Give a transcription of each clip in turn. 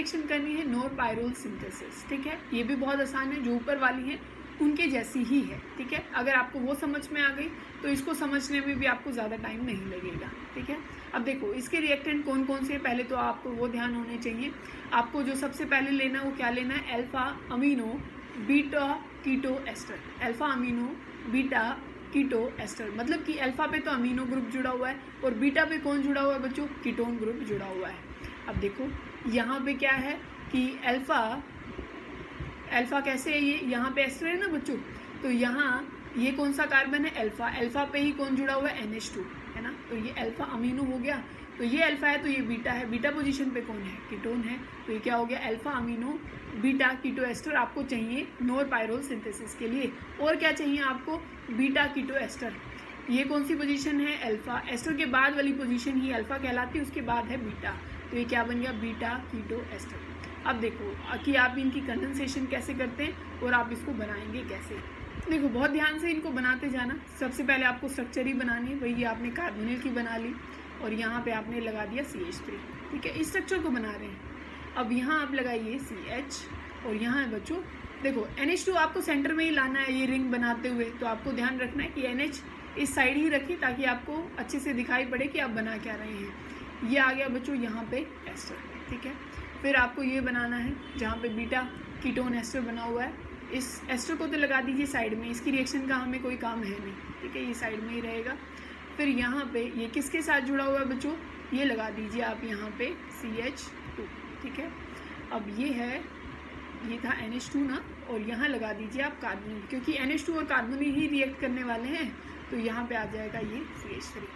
Reaction करनी है नोर pyrrole synthesis ठीक है? ये भी बहुत आसान है, जो ऊपर वाली है, उनके जैसी ही है, ठीक है? अगर आपको वो समझ में आ गई तो इसको समझने में भी आपको ज़्यादा टाइम नहीं लगेगा, ठीक है? अब देखो, इसके रिएक्टेंट कौन कौन से पहले तो आपको वो ध्यान होने चाहिए। आपको जो सबसे पहले लेना वो क्या लेना है? Alpha amino beta keto ester alpha amino beta keto ester मतलब कि अल्फ़ा पे तो अमीनो ग्रुप जुड़ा हुआ है, और बीटा पे कौन जुड़ा हुआ है बच्चों? कीटोन ग्रुप जुड़ा हुआ है। अब देखो यहाँ पे क्या है कि अल्फ़ा अल्फ़ा कैसे है ये? यहाँ पे एस्टर है ना बच्चों? तो यहाँ ये कौन सा कार्बन है? अल्फ़ा अल्फ़ा पे ही कौन जुड़ा हुआ है? एन है ना? तो ये अल्फ़ा अमीनो हो गया। तो ये अल्फ़ा है तो ये बीटा है। बीटा पोजीशन पे कौन है? कीटोन है। तो ये क्या हो गया? Alpha amino beta keto ester आपको चाहिए नोर पायरोल सिंथेसिस के लिए। और क्या चाहिए आपको? बीटा कीटो एस्टर ये कौन सी पोजीशन है? अल्फ़ा एस्टर के बाद वाली पोजीशन ही अल्फ़ा कहलाती है, उसके बाद है बीटा तो ये क्या बन गया बीटा कीटो एस्टर अब देखो कि आप इनकी कंडेंसेशन कैसे करते हैं और आप इसको बनाएँगे कैसे? देखो, बहुत ध्यान से इनको बनाते जाना। सबसे पहले आपको स्ट्रक्चर ही बनानी है। वही आपने कार्बोनिल की बना ली और यहाँ पे आपने लगा दिया सी एच थ्री ठीक है, इस स्ट्रक्चर को बना रहे हैं। अब यहाँ आप लगाइए सी एच और यहाँ है बच्चों, देखो एन एच टू आपको सेंटर में ही लाना है, ये रिंग बनाते हुए। तो आपको ध्यान रखना है कि एन एच इस साइड ही रखिए ताकि आपको अच्छे से दिखाई पड़े कि आप बना क्या रहे हैं। ये आ गया बच्चों यहाँ पे एस्टर, ठीक है? फिर आपको ये बनाना है, जहाँ पे बीटा कीटोन एस्टर बना हुआ है। इस एस्टर को तो लगा दीजिए साइड में, इसकी रिएक्शन का हमें कोई काम है नहीं, ठीक है? ये साइड में ही रहेगा। फिर यहाँ पे ये किसके साथ जुड़ा हुआ है बच्चों? ये लगा दीजिए आप यहाँ पे सी एच टू ठीक है? अब ये है, ये था एन एच टू ना? और यहाँ लगा दीजिए आप कार्बोनिल क्योंकि एन और कार्बोनिल ही रिएक्ट करने वाले हैं तो यहाँ पे आ जाएगा ये सी एच थ्री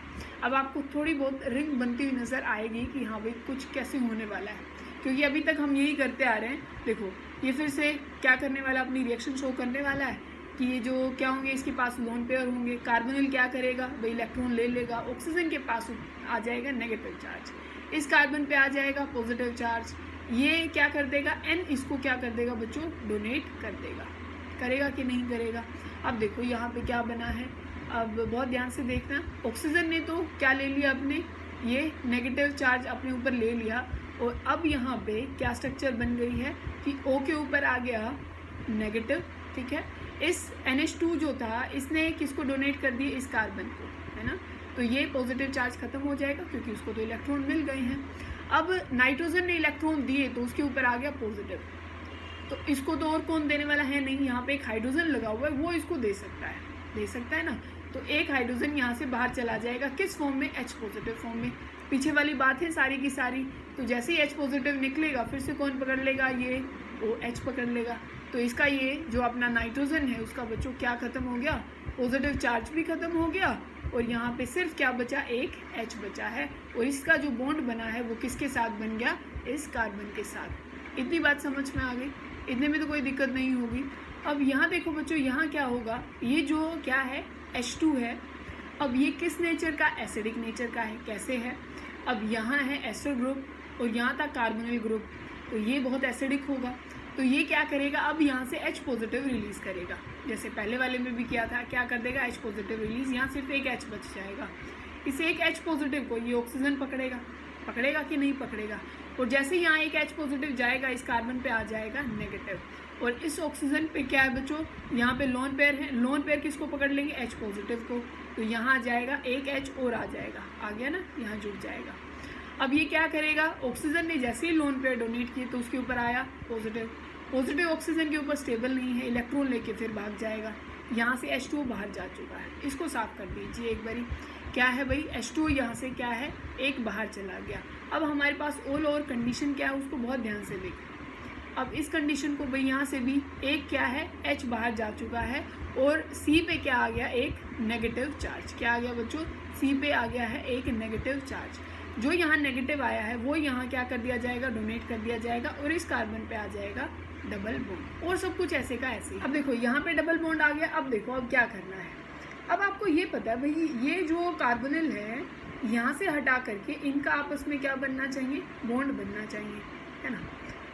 अब आपको थोड़ी बहुत रिंग बनती हुई नज़र आएगी कि हाँ भाई कुछ कैसे होने वाला है, क्योंकि अभी तक हम यही करते आ रहे हैं। देखो, ये फिर से क्या करने वाला अपनी रिएक्शन शो करने वाला है कि ये जो क्या होंगे, इसके पास लोन पेयर होंगे। कार्बोनिल क्या करेगा? भाई इलेक्ट्रॉन ले लेगा। ऑक्सीजन के पास आ जाएगा नेगेटिव चार्ज इस कार्बन पे आ जाएगा पॉजिटिव चार्ज ये क्या कर देगा? एन इसको क्या कर देगा बच्चों? डोनेट कर देगा। करेगा कि नहीं करेगा? अब देखो, यहाँ पे क्या बना है? अब बहुत ध्यान से देखना। ऑक्सीजन ने तो क्या ले लिया अपने? ये नेगेटिव चार्ज अपने ऊपर ले लिया। और अब यहाँ पे क्या स्ट्रक्चर बन गई है? कि ओ के ऊपर आ गया नेगेटिव ठीक है? इस NH2 जो था, इसने किसको डोनेट कर दिए इस कार्बन को, है ना? तो ये पॉजिटिव चार्ज खत्म हो जाएगा क्योंकि उसको तो इलेक्ट्रॉन मिल गए हैं। अब नाइट्रोजन ने इलेक्ट्रॉन दिए तो उसके ऊपर आ गया पॉजिटिव। तो इसको तो और कौन देने वाला है? नहीं, यहाँ पे एक हाइड्रोजन लगा हुआ है, वो इसको दे सकता है। दे सकता है ना? तो एक हाइड्रोजन यहाँ से बाहर चला जाएगा। किस फॉर्म में? एच पॉजिटिव फॉर्म में। पीछे वाली बात है सारी की सारी। तो जैसे ही एच पॉजिटिव निकलेगा, फिर से कौन पकड़ लेगा? ये ओ एच पकड़ लेगा। तो इसका ये, जो अपना नाइट्रोजन है, उसका बच्चों क्या ख़त्म हो गया? पॉजिटिव चार्ज भी ख़त्म हो गया। और यहाँ पे सिर्फ़ क्या बचा? एक एच बचा है। और इसका जो बॉन्ड बना है, वो किसके साथ बन गया? इस कार्बन के साथ। इतनी बात समझ में आ गई? इतने में तो कोई दिक्कत नहीं होगी। अब यहाँ देखो बच्चों, यहाँ क्या होगा? ये जो क्या है? एच टू है। अब ये किस नेचर का? एसिडिक नेचर का है। कैसे है? अब यहाँ है एस्टर ग्रुप और यहाँ था कार्बोनिल ग्रुप तो ये बहुत एसिडिक होगा। तो ये क्या करेगा? अब यहाँ से एच पॉजिटिव रिलीज़ करेगा। जैसे पहले वाले में भी किया था, क्या कर देगा? एच पॉजिटिव रिलीज़ यहाँ सिर्फ़ एक एच बच जाएगा। इस एक एच पॉजिटिव को ये ऑक्सीजन पकड़ेगा। पकड़ेगा कि नहीं पकड़ेगा? और जैसे यहाँ एक एच पॉजिटिव जाएगा, इस कार्बन पे आ जाएगा नेगेटिव और इस ऑक्सीजन पे क्या है बच्चों? यहाँ पे लोन पेयर है। लोन पेयर किसको पकड़ लेंगे? एच पॉजिटिव को। तो यहाँ आ जाएगा, एक एच और आ जाएगा। आ गया ना? यहाँ जुड़ जाएगा। अब ये क्या करेगा? ऑक्सीजन ने जैसे ही लोन पेयर डोनेट किए तो उसके ऊपर आया पॉजिटिव पॉजिटिव ऑक्सीजन के ऊपर स्टेबल नहीं है इलेक्ट्रॉन लेके फिर भाग जाएगा. यहाँ से एच बाहर जा चुका है। इसको साफ़ कर दीजिए एक बारी। क्या है भाई? एच टू यहाँ से क्या है? एक बाहर चला गया। अब हमारे पास ऑल ओवर कंडीशन क्या है उसको बहुत ध्यान से देखें। अब इस कंडीशन को भाई यहाँ से भी एक क्या है? एच बाहर जा चुका है और सी पे क्या आ गया? एक नेगेटिव चार्ज क्या आ गया बच्चों? सी पे आ गया है एक नेगेटिव चार्ज जो यहाँ नेगेटिव आया है, वो यहाँ क्या कर दिया जाएगा डोनेट कर दिया जाएगा और इस कार्बन पे आ जाएगा डबल बॉन्ड और सब कुछ ऐसे का ऐसे. अब देखो, यहाँ पे डबल बॉन्ड आ गया, अब देखो, अब क्या करना है? अब आपको ये पता है भाई, ये जो कार्बोनिल है, यहाँ से हटा करके इनका आपस में क्या बनना चाहिए? बॉन्ड बनना चाहिए, है ना?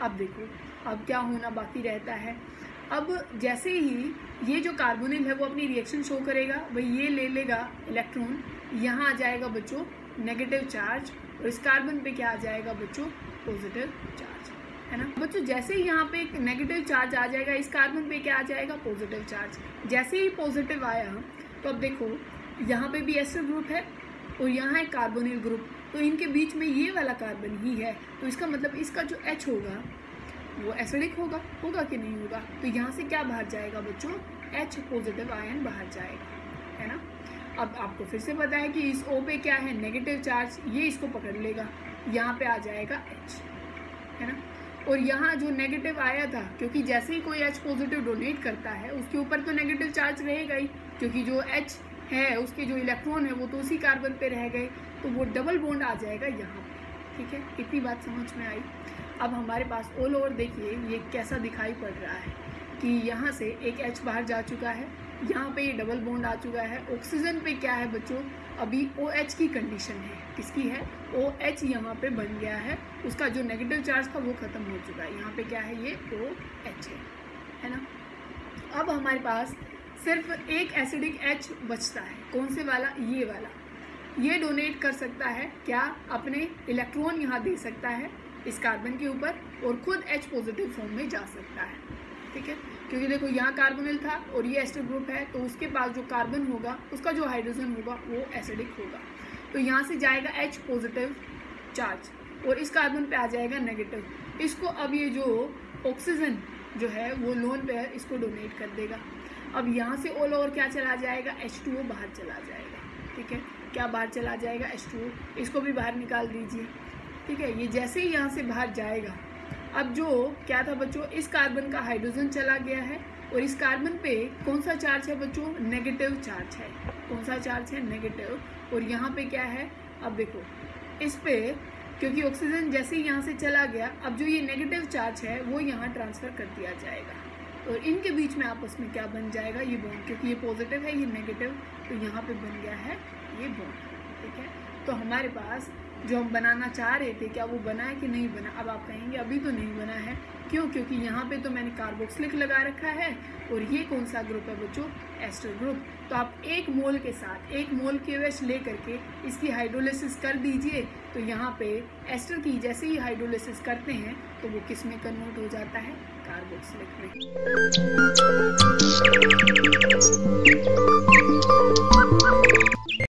अब देखो, अब क्या होना बाकी रहता है? अब जैसे ही ये जो कार्बोनिल है, वो अपनी रिएक्शन शो करेगा, भाई ये ले लेगा इलेक्ट्रॉन यहाँ आ जाएगा बच्चों नेगेटिव चार्ज और इस कार्बन पे क्या आ जाएगा बच्चों? पॉजिटिव चार्ज है ना? बच्चों, जैसे ही यहाँ पे एक नेगेटिव चार्ज आ जाएगा, इस कार्बन पे क्या आ जाएगा? पॉजिटिव चार्ज जैसे ही पॉजिटिव आया तो अब देखो, यहाँ पे भी एस्टर ग्रुप है, और यहाँ है कार्बोनिल ग्रुप तो इनके बीच में ये वाला कार्बन ही है. तो इसका मतलब इसका जो एच होगा, वो एसिडिक होगा होगा कि नहीं होगा? तो यहाँ से क्या बाहर जाएगा बच्चों? एच पॉजिटिव आयन बाहर जाएगा, है ना? अब आपको फिर से पता है कि इस ओ पे क्या है? नेगेटिव चार्ज ये इसको पकड़ लेगा। यहाँ पे आ जाएगा एच है ना? और यहाँ जो नेगेटिव आया था, क्योंकि जैसे ही कोई एच पॉजिटिव डोनेट करता है, उसके ऊपर तो नेगेटिव चार्ज रहेगा ही, क्योंकि जो एच है, उसके जो इलेक्ट्रॉन है, वो तो उसी कार्बन पे रह गए। तो वो डबल बॉन्ड आ जाएगा यहाँ पे, ठीक है? इतनी बात समझ में आई? अब हमारे पास ऑल ओवर देखिए, ये कैसा दिखाई पड़ रहा है कि यहाँ से एक एच बाहर जा चुका है यहाँ पे ये डबल बॉन्ड आ चुका है। ऑक्सीजन पे क्या है बच्चों? अभी ओ OH की कंडीशन है। किसकी है? ओ OH यहाँ पे बन गया है। उसका जो नेगेटिव चार्ज था वो ख़त्म हो चुका है। यहाँ पे क्या है ये? ओ OH है। है ना? अब हमारे पास सिर्फ़ एक एसिडिक एच बचता है। कौन से वाला? ये वाला। ये डोनेट कर सकता है। क्या? अपने इलेक्ट्रॉन यहाँ दे सकता है। इस कार्बन के ऊपर और खुद एच पॉजिटिव फॉर्म में जा सकता है। ठीक है? क्योंकि देखो यहाँ कार्बोनिल था और ये एस्टर ग्रुप है तो उसके पास जो कार्बन होगा, उसका जो हाइड्रोजन होगा, वो एसिडिक होगा। तो यहाँ से जाएगा एच पॉजिटिव चार्ज और इस कार्बन पे आ जाएगा नेगेटिव इसको अब ये जो ऑक्सीजन जो है, वो लोन पे इसको डोनेट कर देगा। अब यहाँ से ऑल ओवर क्या चला जाएगा? एच टू ओ बाहर चला जाएगा। ठीक है? क्या बाहर चला जाएगा? एच टू ओ इसको भी बाहर निकाल दीजिए। ठीक है? ये जैसे ही यहाँ से बाहर जाएगा अब जो, क्या था बच्चों, इस कार्बन का हाइड्रोजन चला गया है और इस कार्बन पे कौन सा चार्ज है बच्चों? नेगेटिव चार्ज है। कौन सा चार्ज है? नेगेटिव और यहाँ पे क्या है? अब देखो, इस पे, क्योंकि ऑक्सीजन जैसे ही यहाँ से चला गया, अब जो ये नेगेटिव चार्ज है, वो यहाँ ट्रांसफ़र कर दिया जाएगा। और इनके बीच में आपस में क्या बन जाएगा? ये बॉन्ड क्योंकि ये पॉजिटिव है, ये नेगेटिव तो यहाँ पे बन गया है ये बॉन्ड ठीक है? तो हमारे पास जो हम बनाना चाह रहे थे, क्या वो बना है कि नहीं बना? अब आप कहेंगे, अभी तो नहीं बना है। क्यों? क्योंकि यहाँ पे तो मैंने कार्बोक्सिलिक लगा रखा है और ये कौन सा ग्रुप है बच्चों? एस्टर ग्रुप तो आप एक मोल के साथ, एक मोल के वेच ले करके इसकी हाइड्रोलिसिस कर दीजिए। तो यहाँ पे एस्टर की जैसे ही हाइड्रोलिसिस करते हैं तो वो किसमें कन्वर्ट हो जाता है? कार्बोक्सिलिक में।